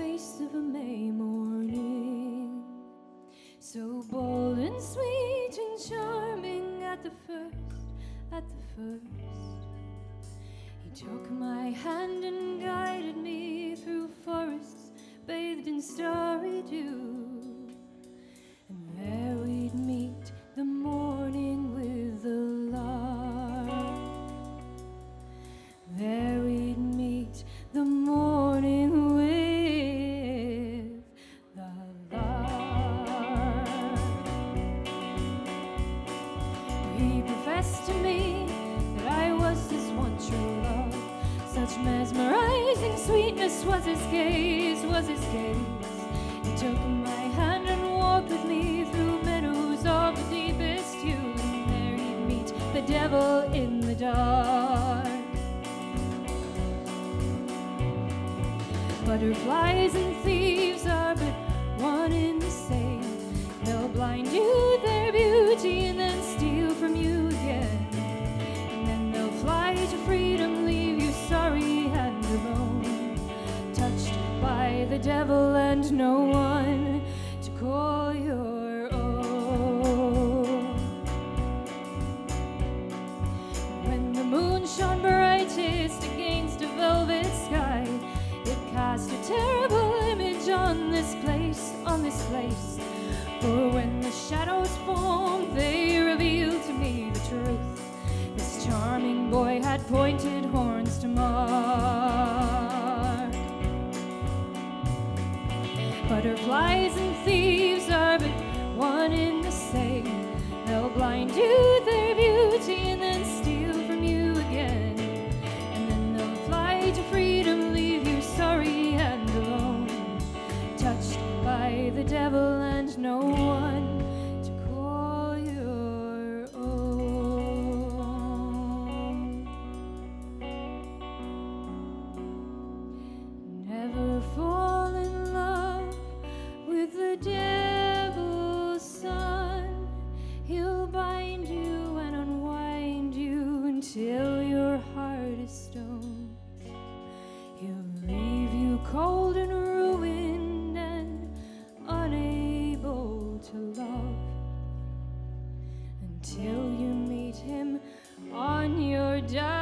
face of a May morning. So bold and sweet and charming at the first, at the first. He took my hand and guided me through forests bathed in starry dew. To me that I was his one true love. Such mesmerizing sweetness was his gaze, was his gaze. He took my hand and walked with me through meadows of the deepest hue. And there he'd meet the devil in the dark. Butterflies and thieves devil and no one to call your own. When the moon shone brightest against a velvet sky, it cast a terrible image on this place, on this place. For when the shadows formed, they revealed to me the truth. This charming boy had pointed horns to mark. Butterflies and thieves are but one and the same. They'll blind you with their beauty and then steal from you again. And then they'll fly to freedom, leave you sorry and alone. Touched by the devil and no one until your heart is stone. He'll leave you cold and ruined and unable to love until you meet him on your dying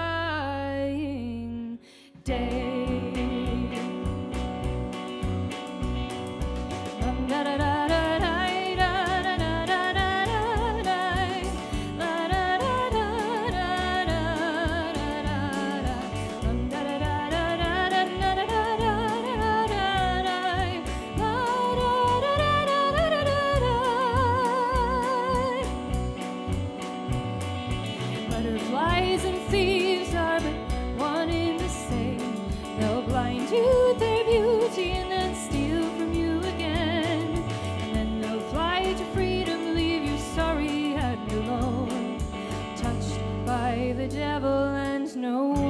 and no